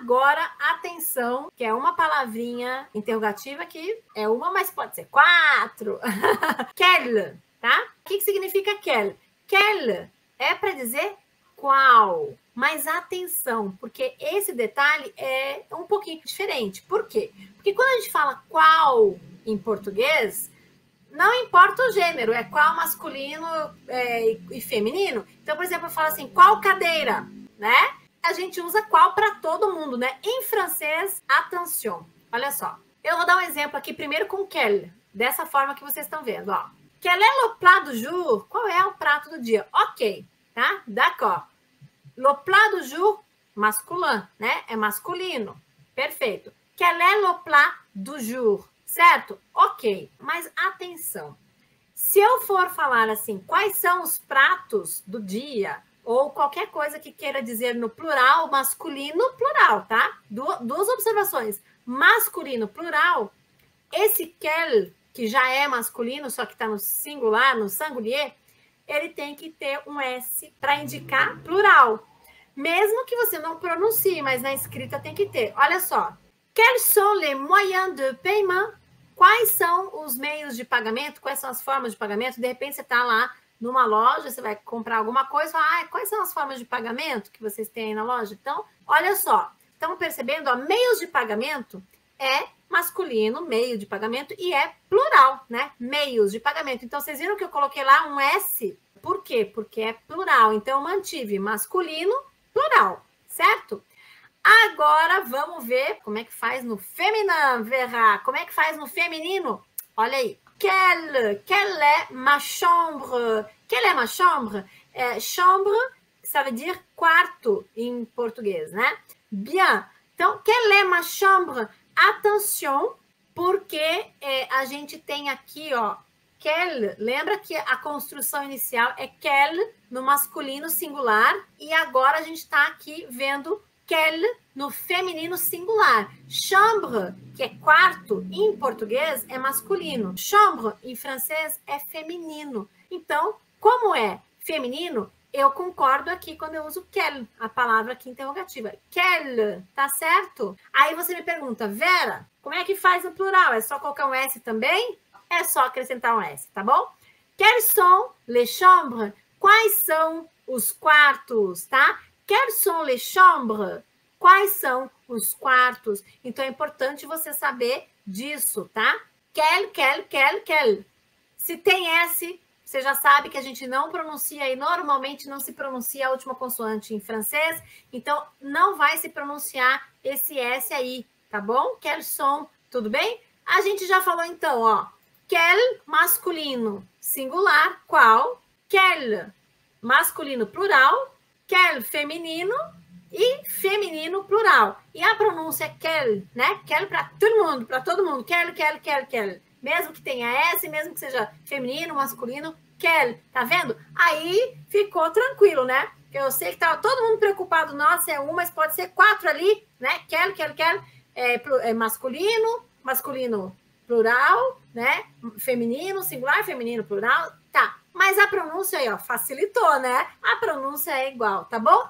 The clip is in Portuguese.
Agora, atenção, que é uma palavrinha interrogativa que é uma, mas pode ser quatro. quel, tá? O que, que significa quel? Quel é para dizer qual. Mas atenção, porque esse detalhe é um pouquinho diferente. Por quê? Porque quando a gente fala qual em português, não importa o gênero, é qual masculino é, e feminino. Então, por exemplo, eu falo assim, qual cadeira, né? A gente usa qual para todo mundo, né? Em francês, attention. Olha só. Eu vou dar um exemplo aqui primeiro com quel, dessa forma que vocês estão vendo, ó. Quel est le plat du jour? Qual é o prato do dia? Ok, tá? D'accord. Le plat du jour, masculin, né? É masculino. Perfeito. Quel est le plat du jour? Certo? Ok. Mas atenção. Se eu for falar assim, quais são os pratos do dia, ou qualquer coisa que queira dizer no plural, masculino, plural, tá? duas observações. Masculino, plural, esse quel, que já é masculino, só que está no singular, no singulier, ele tem que ter um S para indicar plural. Mesmo que você não pronuncie, mas na escrita tem que ter. Olha só. Quels sont les moyens de paiement? Quais são os meios de pagamento? Quais são as formas de pagamento? De repente você está lá numa loja, você vai comprar alguma coisa, ah, quais são as formas de pagamento que vocês têm aí na loja? Então, olha só, estão percebendo? Ó, meios de pagamento é masculino, meio de pagamento, e é plural, né? Meios de pagamento. Então, vocês viram que eu coloquei lá um S? Por quê? Porque é plural. Então, eu mantive masculino, plural, certo? Agora vamos ver como é que faz no feminino, Verá. Como é que faz no feminino? Olha aí. Quelle, quelle est ma chambre? Quelle est ma chambre? É, chambre, ça veut dire quarto em português, né? Bien. Então, quelle est ma chambre? Atenção, porque é, a gente tem aqui, ó, quelle. Lembra que a construção inicial é quelle no masculino singular e agora a gente está aqui vendo quel no feminino singular. Chambre, que é quarto, em português é masculino. Chambre, em francês, é feminino. Então, como é feminino, eu concordo aqui quando eu uso quel, a palavra aqui interrogativa. Quel, tá certo? Aí você me pergunta, Vera, como é que faz no plural? É só colocar um S também? É só acrescentar um S, tá bom? Quelles sont les chambres? Quais são os quartos, tá? Quelles sont les chambres? Quais são os quartos? Então é importante você saber disso, tá? Quel, quel, quel, quel. Se tem S, você já sabe que a gente não pronuncia e normalmente não se pronuncia a última consoante em francês, então não vai se pronunciar esse S aí, tá bom? Quel som, tudo bem? A gente já falou então, ó. Quel masculino singular, qual? Quel masculino plural, quel feminino e feminino plural. E a pronúncia é né? Quel para todo mundo, para todo mundo. Quel, quel, quel, quel. Mesmo que tenha S, mesmo que seja feminino, masculino, quel. Tá vendo? Aí ficou tranquilo, né? Eu sei que tava todo mundo preocupado, nossa, é um, mas pode ser quatro ali, né? Quel, quel, quel. É, é masculino, masculino plural, né? Feminino, singular, feminino, plural. Tá. Mas a pronúncia aí, ó, facilitou, né? A pronúncia é igual, tá bom?